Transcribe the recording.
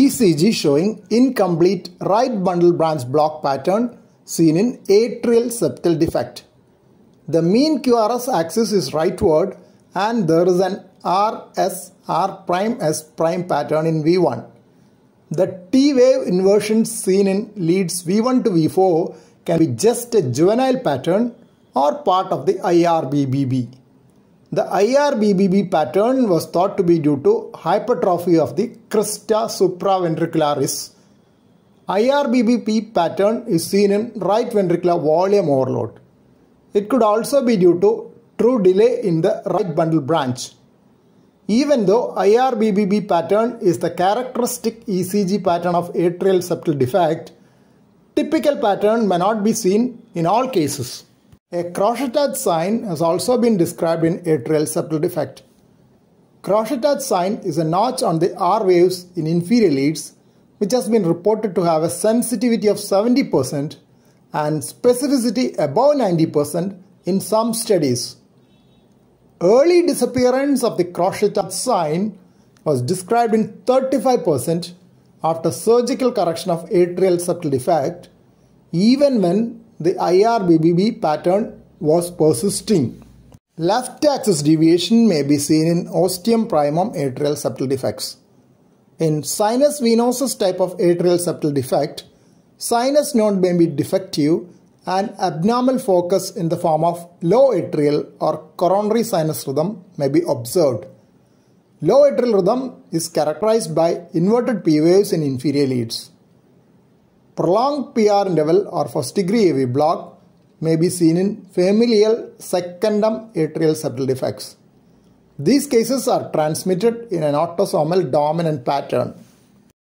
ECG showing incomplete right bundle branch block pattern seen in atrial septal defect. The mean QRS axis is rightward and there is an RS R prime S prime pattern in V1. The T wave inversion seen in leads V1 to V4 can be just a juvenile pattern or part of the IRBBB. The IRBBB pattern was thought to be due to hypertrophy of the crista supraventricularis. IRBBB pattern is seen in right ventricular volume overload. It could also be due to true delay in the right bundle branch. Even though IRBBB pattern is the characteristic ECG pattern of atrial septal defect, typical pattern may not be seen in all cases. A Crochetage sign has also been described in atrial septal defect. Crochetage sign is a notch on the R waves in inferior leads which has been reported to have a sensitivity of 70% and specificity above 90% in some studies. Early disappearance of the Crochetage sign was described in 35% after surgical correction of atrial septal defect even when the IRBBB pattern was persisting. Left axis deviation may be seen in ostium primum atrial septal defects. In sinus venosus type of atrial septal defect, sinus node may be defective and abnormal focus in the form of low atrial or coronary sinus rhythm may be observed. Low atrial rhythm is characterized by inverted P waves in inferior leads. Prolonged PR interval or first degree AV block may be seen in familial secundum atrial septal defects. These cases are transmitted in an autosomal dominant pattern.